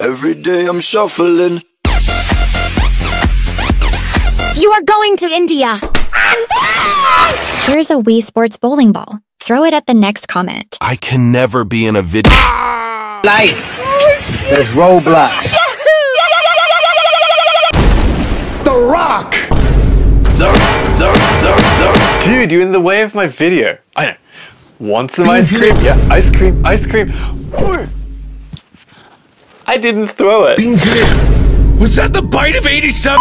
Every day I'm shuffling. You are going to India. Here's a Wii Sports bowling ball. Throw it at the next comment. I can never be in a video. Life. There's Roblox. The Rock! The, the, the, the. Dude, you're in the way of my video. I know. Want some ice cream? Yeah, ice cream, ice cream. I didn't throw it. Was that the bite of 87?